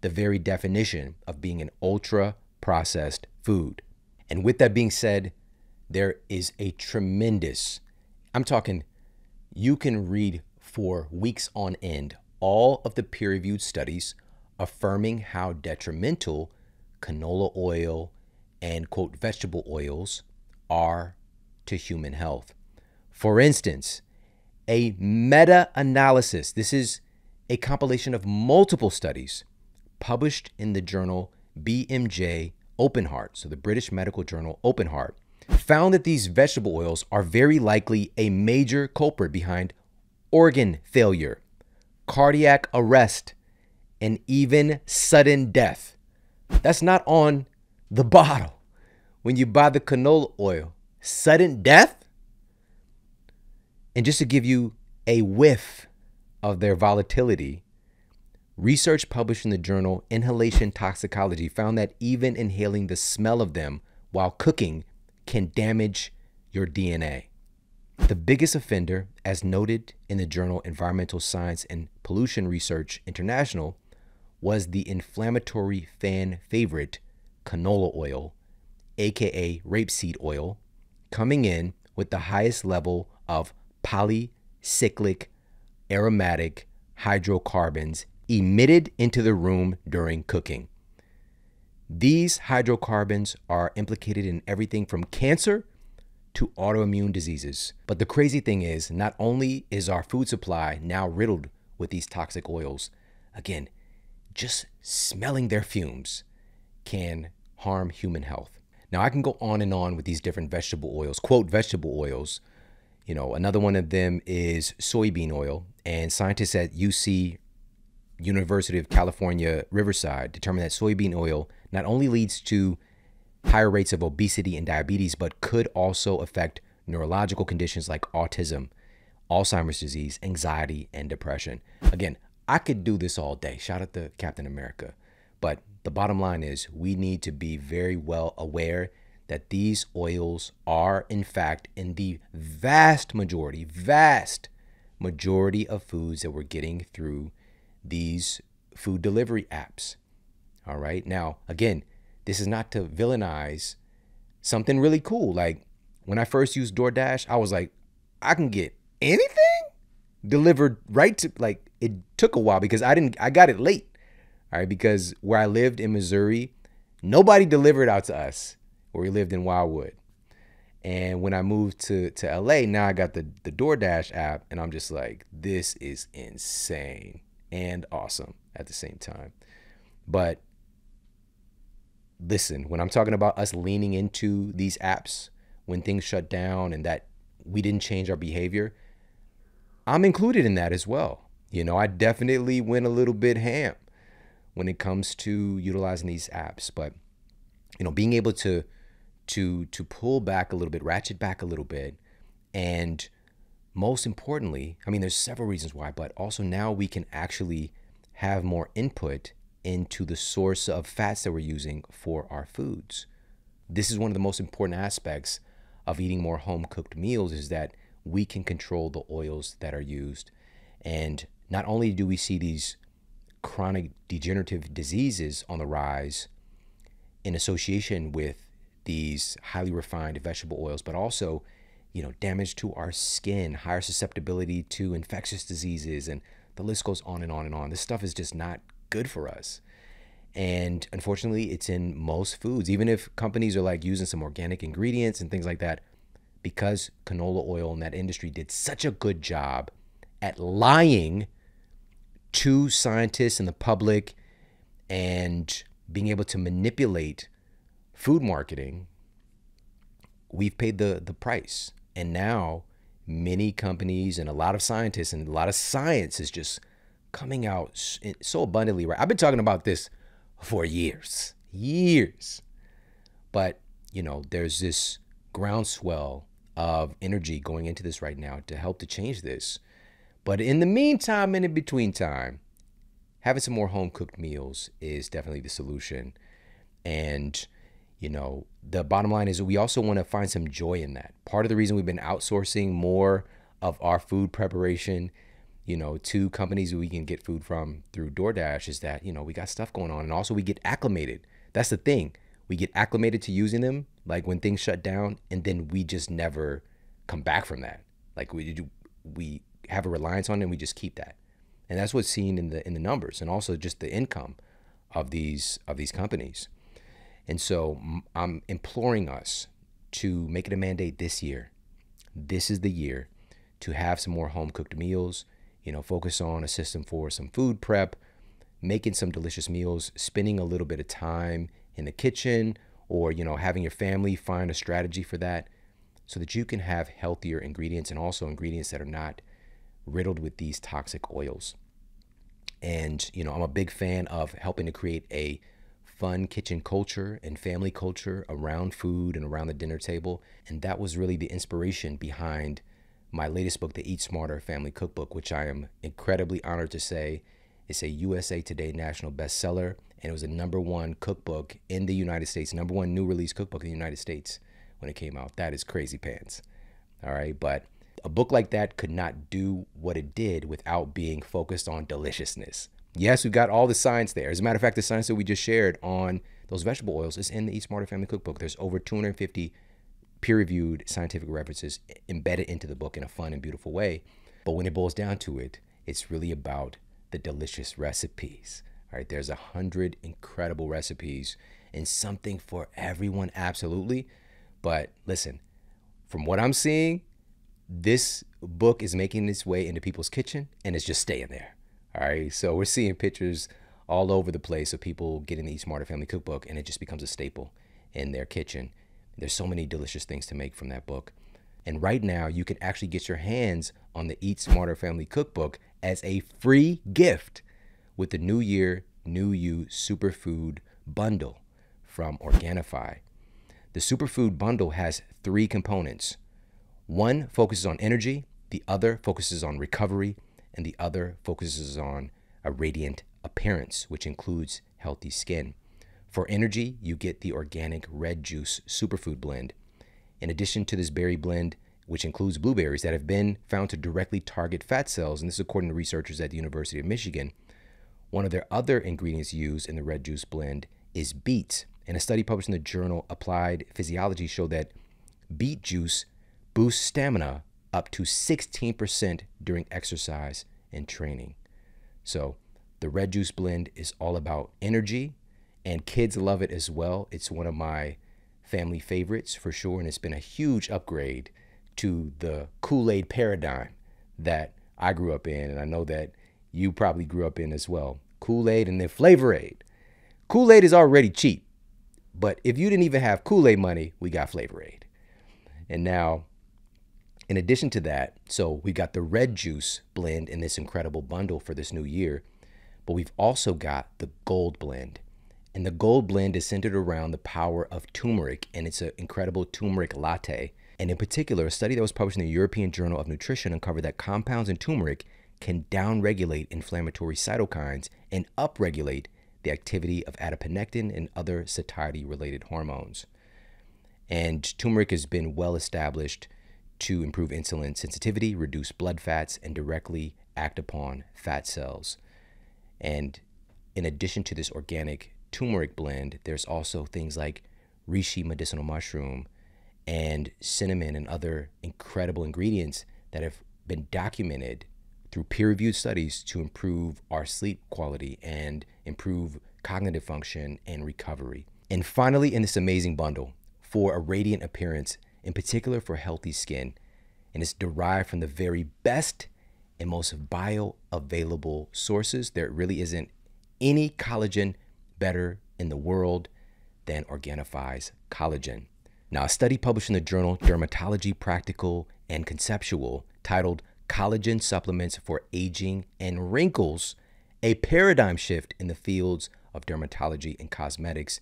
the very definition of being an ultra processed food. And with that being said, there is a tremendous, I'm talking, you can read for weeks on end all of the peer reviewed studies affirming how detrimental canola oil and quote vegetable oils are to human health. For instance, a meta analysis, this is a compilation of multiple studies published in the journal BMJ Open Heart, so the British medical journal Open Heart, found that these vegetable oils are very likely a major culprit behind organ failure, cardiac arrest, and even sudden death. That's not on the bottle. When you buy the canola oil, sudden death? And just to give you a whiff of their volatility, research published in the journal Inhalation Toxicology found that even inhaling the smell of them while cooking can damage your DNA. The biggest offender, as noted in the journal Environmental Science and Pollution Research International, was the inflammatory fan favorite canola oil, aka rapeseed oil, coming in with the highest level of polycyclic aromatic hydrocarbons emitted into the room during cooking. These hydrocarbons are implicated in everything from cancer to autoimmune diseases. But the crazy thing is, not only is our food supply now riddled with these toxic oils, again, just smelling their fumes can harm human health. Now, I can go on and on with these different vegetable oils, quote, vegetable oils. You know, another one of them is soybean oil, and scientists at UC University of California, Riverside determined that soybean oil not only leads to higher rates of obesity and diabetes, but could also affect neurological conditions like autism, Alzheimer's disease, anxiety, and depression. Again, I could do this all day. Shout out to Captain America. But the bottom line is we need to be very well aware that these oils are, in fact, in the vast majority, vast majority of foods that we're getting through these food delivery apps. All right. Now, again, this is not to villainize something really cool. Like when I first used DoorDash, I was like, I can get anything delivered right to like it took a while because I didn't I got it late. All right, because where I lived in Missouri, nobody delivered out to us where we lived in Wildwood. And when I moved to to LA, now I got the the DoorDash app and I'm just like this is insane and awesome at the same time. But listen, when I'm talking about us leaning into these apps when things shut down and that we didn't change our behavior, I'm included in that as well. You know, I definitely went a little bit ham when it comes to utilizing these apps, but you know, being able to to to pull back a little bit, ratchet back a little bit, and most importantly, I mean, there's several reasons why, but also now we can actually have more input into the source of fats that we're using for our foods. This is one of the most important aspects of eating more home cooked meals is that we can control the oils that are used. And not only do we see these chronic degenerative diseases on the rise in association with these highly refined vegetable oils, but also, you know, damage to our skin, higher susceptibility to infectious diseases, and the list goes on and on and on. This stuff is just not good for us. And unfortunately, it's in most foods. Even if companies are like using some organic ingredients and things like that, because canola oil in that industry did such a good job at lying to scientists and the public and being able to manipulate food marketing, we've paid the the price. And now many companies and a lot of scientists and a lot of science is just coming out so abundantly right. I've been talking about this for years, years. But, you know, there's this groundswell of energy going into this right now to help to change this. But in the meantime and in between time, having some more home cooked meals is definitely the solution. And, you know, the bottom line is we also want to find some joy in that. Part of the reason we've been outsourcing more of our food preparation you know, to companies we can get food from through DoorDash is that, you know, we got stuff going on. And also we get acclimated. That's the thing. We get acclimated to using them, like when things shut down, and then we just never come back from that. Like we do, we have a reliance on it and we just keep that. And that's what's seen in the in the numbers and also just the income of these of these companies. And so I'm imploring us to make it a mandate this year. This is the year to have some more home cooked meals you know, focus on a system for some food prep, making some delicious meals, spending a little bit of time in the kitchen, or, you know, having your family find a strategy for that so that you can have healthier ingredients and also ingredients that are not riddled with these toxic oils. And, you know, I'm a big fan of helping to create a fun kitchen culture and family culture around food and around the dinner table. And that was really the inspiration behind my latest book, The Eat Smarter Family Cookbook, which I am incredibly honored to say is a USA Today national bestseller. And it was a number one cookbook in the United States, number one new release cookbook in the United States when it came out. That is crazy pants. All right. But a book like that could not do what it did without being focused on deliciousness. Yes, we've got all the science there. As a matter of fact, the science that we just shared on those vegetable oils is in the Eat Smarter Family Cookbook. There's over 250 peer reviewed scientific references embedded into the book in a fun and beautiful way. But when it boils down to it, it's really about the delicious recipes. All right, there's a hundred incredible recipes and something for everyone, absolutely. But listen, from what I'm seeing, this book is making its way into people's kitchen and it's just staying there. All right, so we're seeing pictures all over the place of people getting the Eat Smarter Family Cookbook, and it just becomes a staple in their kitchen. There's so many delicious things to make from that book. And right now, you can actually get your hands on the Eat Smarter Family Cookbook as a free gift with the New Year, New You Superfood Bundle from Organifi. The Superfood Bundle has three components one focuses on energy, the other focuses on recovery, and the other focuses on a radiant appearance, which includes healthy skin. For energy, you get the organic red juice superfood blend. In addition to this berry blend which includes blueberries, that have been found to directly target fat cells. And this is according to researchers at the University of Michigan. One of their other ingredients used in the red juice blend is beets. And a study published in the journal Applied Physiology showed that beet juice boosts stamina up to 16% during exercise and training. So, the red juice blend is all about energy, and kids love it as well. It's one of my family favorites for sure, and it's been a huge upgrade to the Kool Aid paradigm that I grew up in, and I know that you probably grew up in as well. Kool Aid and then Flavor Aid. Kool Aid is already cheap, but if you didn't even have Kool Aid money, we got Flavor Aid. And now, in addition to that, so we got the red juice blend in this incredible bundle for this new year, but we've also got the gold blend. And the gold blend is centered around the power of turmeric, and it's an incredible turmeric latte. And in particular, a study that was published in the European Journal of Nutrition uncovered that compounds in turmeric can downregulate inflammatory cytokines and upregulate the activity of adiponectin and other satiety related hormones. And turmeric has been well established to improve insulin sensitivity, reduce blood fats, and directly act upon fat cells. And in addition to this organic turmeric blend, there's also things like reishi medicinal mushroom and cinnamon and other incredible ingredients that have been documented through peer reviewed studies to improve our sleep quality and improve cognitive function and recovery. And finally, in this amazing bundle, for a radiant appearance, in particular for healthy skin, and it's derived from the very best and most bioavailable sources. There really isn't any collagen better in the world than Organifi's collagen. Now, a study published in the journal Dermatology Practical and Conceptual titled Collagen Supplements for Aging and Wrinkles, a paradigm shift in the fields of dermatology and cosmetics.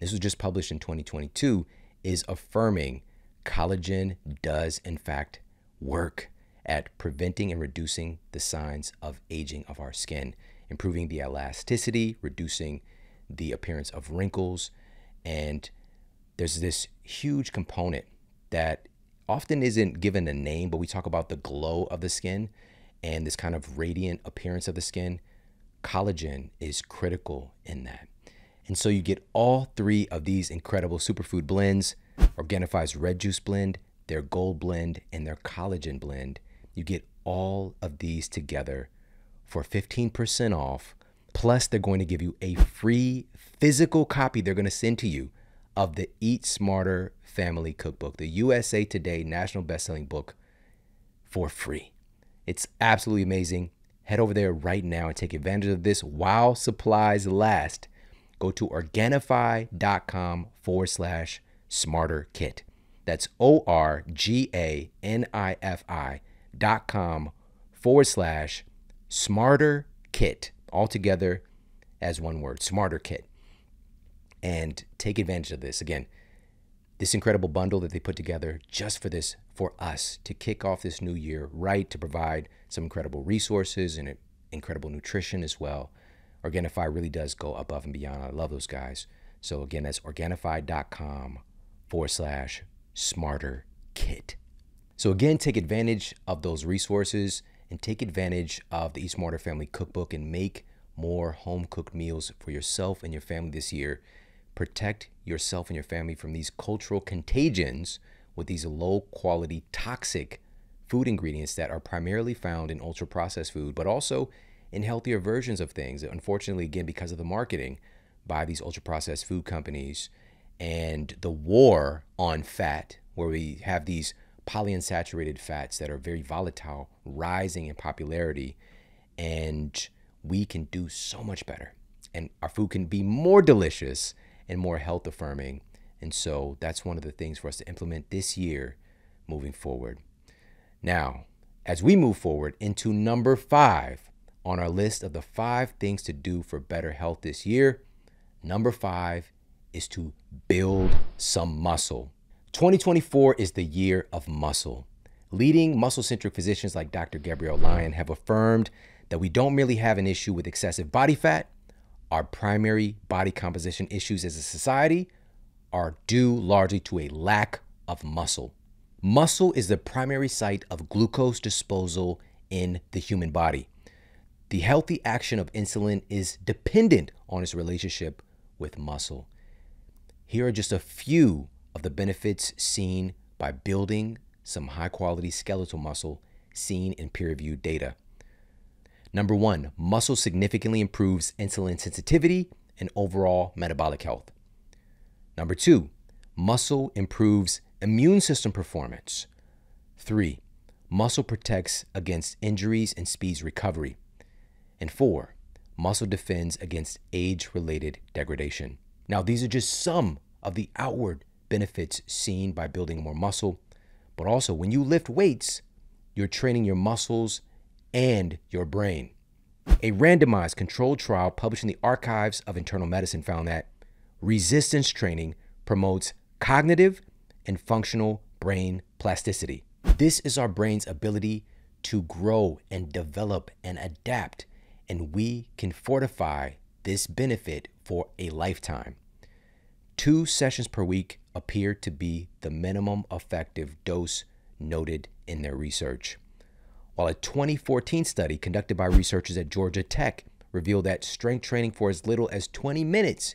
This was just published in 2022, is affirming collagen does, in fact, work at preventing and reducing the signs of aging of our skin, improving the elasticity, reducing the appearance of wrinkles. And there's this huge component that often isn't given a name, but we talk about the glow of the skin and this kind of radiant appearance of the skin. Collagen is critical in that. And so you get all three of these incredible superfood blends Organifi's red juice blend, their gold blend, and their collagen blend. You get all of these together for 15% off. Plus, they're going to give you a free physical copy they're going to send to you of the Eat Smarter Family Cookbook, the USA Today national best-selling book for free. It's absolutely amazing. Head over there right now and take advantage of this while supplies last. Go to Organifi.com forward slash smarter kit. That's O R G A N I F I dot com forward slash smarter kit, all together as one word, smarter kit. And take advantage of this. Again, this incredible bundle that they put together just for this, for us to kick off this new year right, to provide some incredible resources and incredible nutrition as well. Organifi really does go above and beyond. I love those guys. So again, that's Organifi.com forward slash smarter kit. So again, take advantage of those resources and take advantage of the Eat Smarter Family Cookbook and make more home cooked meals for yourself and your family this year. Protect yourself and your family from these cultural contagions with these low quality, toxic food ingredients that are primarily found in ultra processed food, but also in healthier versions of things. Unfortunately, again, because of the marketing by these ultra processed food companies and the war on fat, where we have these polyunsaturated fats that are very volatile, rising in popularity, and we can do so much better. And our food can be more delicious and more health affirming. And so that's one of the things for us to implement this year moving forward. Now, as we move forward into number five on our list of the five things to do for better health this year, number five is to build some muscle. 2024 is the year of muscle. Leading muscle centric physicians like Dr. Gabrielle Lyon have affirmed that we don't merely have an issue with excessive body fat, our primary body composition issues as a society are due largely to a lack of muscle. Muscle is the primary site of glucose disposal in the human body. The healthy action of insulin is dependent on its relationship with muscle. Here are just a few of the benefits seen by building some high quality skeletal muscle seen in peer reviewed data. Number one, muscle significantly improves insulin sensitivity and overall metabolic health. Number two, muscle improves immune system performance. Three, muscle protects against injuries and speeds recovery. And four, muscle defends against age related degradation. Now, these are just some of the outward benefits seen by building more muscle, but also when you lift weights, you're training your muscles and your brain. A randomized controlled trial published in the Archives of Internal Medicine found that resistance training promotes cognitive and functional brain plasticity. This is our brain's ability to grow and develop and adapt, and we can fortify this benefit for a lifetime. Two sessions per week appear to be the minimum effective dose noted in their research. While a 2014 study conducted by researchers at Georgia Tech revealed that strength training for as little as 20 minutes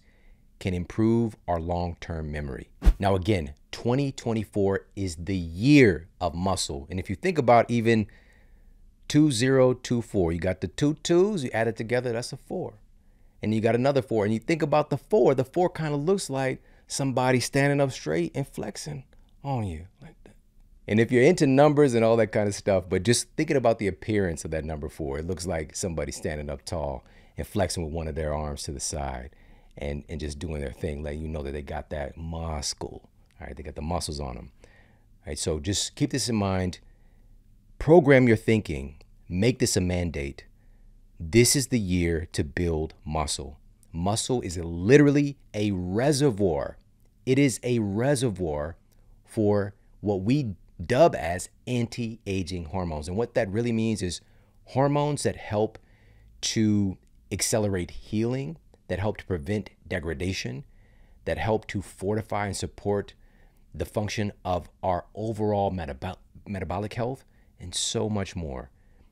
can improve our long term memory. Now, again, 2024 is the year of muscle. And if you think about even 2024, you got the two twos, you add it together, that's a four. And you got another four. And you think about the four, the four kind of looks like somebody standing up straight and flexing on you like that. And if you're into numbers and all that kind of stuff, but just thinking about the appearance of that number four, it looks like somebody standing up tall and flexing with one of their arms to the side and and just doing their thing, letting you know that they got that muscle. All right, they got the muscles on them. All right, so just keep this in mind. Program your thinking. Make this a mandate. This is the year to build muscle. Muscle is literally a reservoir. It is a reservoir for what we dub as anti aging hormones. And what that really means is hormones that help to accelerate healing, that help to prevent degradation, that help to fortify and support the function of our overall metab- metabolic health, and so much more.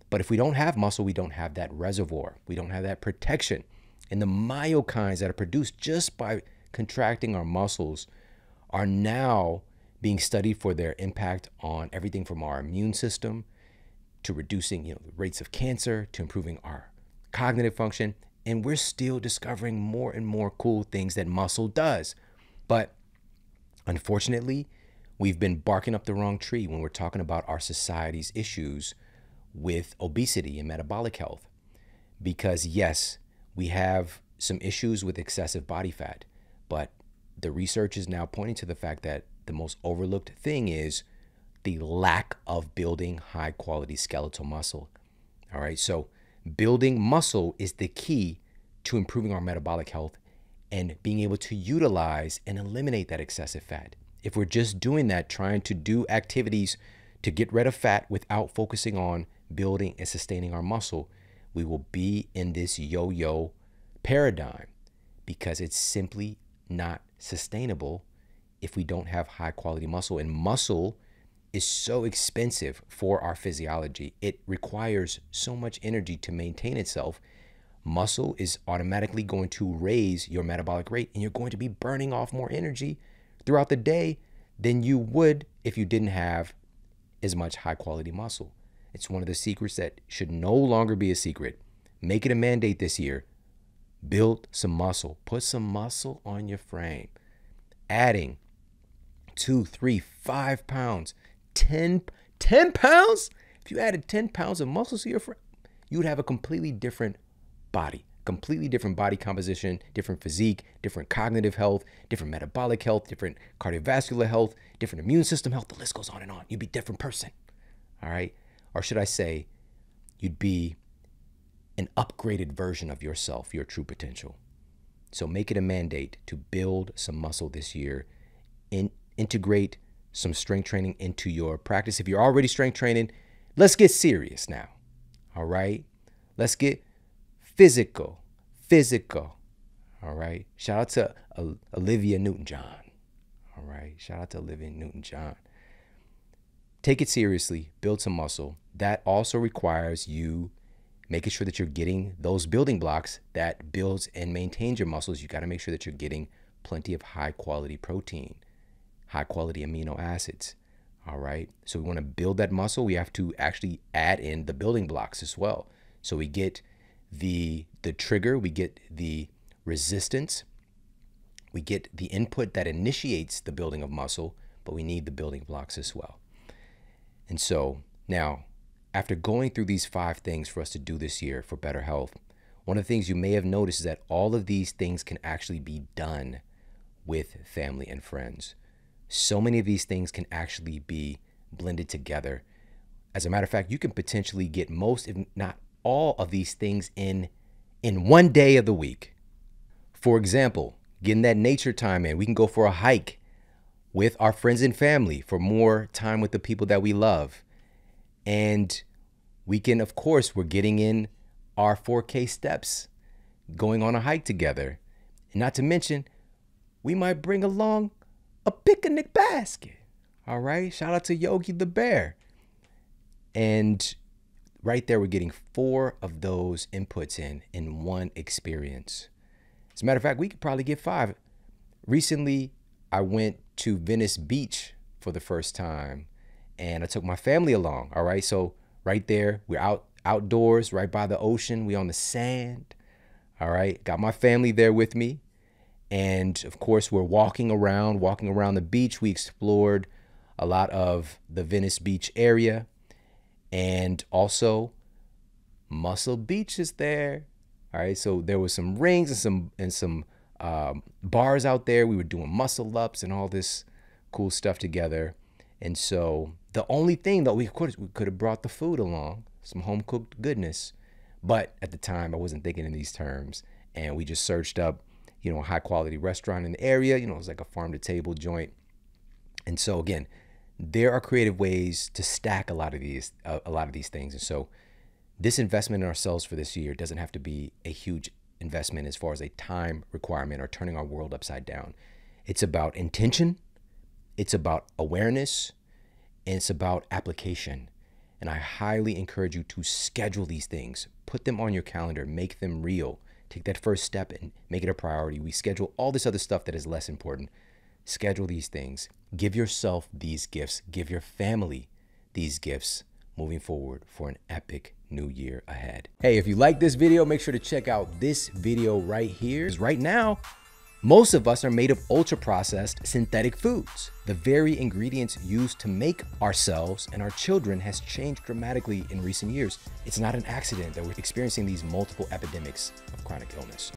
But if we don't have muscle, we don't have that reservoir, we don't have that protection. And the myokines that are produced just by contracting our muscles are now being studied for their impact on everything from our immune system to reducing you know, the rates of cancer to improving our cognitive function and we're still discovering more and more cool things that muscle does. But unfortunately, we've been barking up the wrong tree when we're talking about our society's issues with obesity and metabolic health. Because, yes, we have some issues with excessive body fat, but the research is now pointing to the fact that the most overlooked thing is the lack of building high quality skeletal muscle. All right, so building muscle is the key to improving our metabolic health and being able to utilize and eliminate that excessive fat. If we're just doing that, trying to do activities to get rid of fat without focusing on building and sustaining our muscle, we will be in this yo yo paradigm because it's simply not sustainable if we don't have high quality muscle. And muscle is so expensive for our physiology. It requires so much energy to maintain itself. Muscle is automatically going to raise your metabolic rate, and you're going to be burning off more energy throughout the day than you would if you didn't have as much high quality muscle. It's one of the secrets that should no longer be a secret. Make it a mandate this year. Build some muscle, put some muscle on your frame. Adding two, three, five pounds 10, 10 pounds, if you added 10 pounds of muscle to your frame, you would have a completely different body, completely different body composition, different physique, different cognitive health, different metabolic health, different cardiovascular health, different immune system health. The list goes on and on. You'd be a different person. All right. Or should I say, you'd be an upgraded version of yourself, your true potential. So make it a mandate to build some muscle this year, in, integrate some strength training into your practice. If you're already strength training, let's get serious now. All right? Let's get physical. Physical. All right? Shout out to Olivia Newton John. All right? Shout out to Olivia Newton John. Take it seriously, build some muscle. That also requires you making sure that you're getting those building blocks that builds and maintains your muscles. You got to make sure that you're getting plenty of high quality protein, high quality amino acids. All right. So we want to build that muscle. We have to actually add in the building blocks as well. So we get the the trigger, we get the resistance, we get the input that initiates the building of muscle, but we need the building blocks as well. And so now, after going through these five things for us to do this year for better health, one of the things you may have noticed is that all of these things can actually be done with family and friends. So many of these things can actually be blended together. As a matter of fact, you can potentially get most, if not all, of these things in in one day of the week. For example, getting that nature time in. We can go for a hike with our friends and family for more time with the people that we love. And we can, of course, we're getting in our 4K steps, going on a hike together. And not to mention, we might bring along a picnic basket. All right. Shout out to Yogi the Bear. And right there, we're getting four of those inputs in in one experience. As a matter of fact, we could probably get five. Recently, I went to Venice Beach for the first time and I took my family along. All right. So right there, we're out outdoors, right by the ocean. We on the sand. All right. Got my family there with me. And of course, we're walking around, walking around the beach. We explored a lot of the Venice Beach area. And also Muscle Beach is there. All right. So there was some rings and some and some um, bars out there. We were doing muscle ups and all this cool stuff together. And so the only thing that we course we could have brought the food along, some home cooked goodness. But at the time I wasn't thinking in these terms. And we just searched up, you know, a high quality restaurant in the area. You know, it was like a farm to table joint. And so again, there are creative ways to stack a lot of these a lot of these things. And so this investment in ourselves for this year doesn't have to be a huge investment as far as a time requirement or turning our world upside down. It's about intention, it's about awareness, and it's about application. And I highly encourage you to schedule these things, put them on your calendar, make them real. Take that first step and make it a priority. We schedule all this other stuff that is less important. Schedule these things. Give yourself these gifts. Give your family these gifts moving forward for an epic new year ahead. Hey, if you like this video, make sure to check out this video right here. Because right now, most of us are made of ultra processed synthetic foods. The very ingredients used to make ourselves and our children has changed dramatically in recent years. It's not an accident that we're experiencing these multiple epidemics of chronic illness.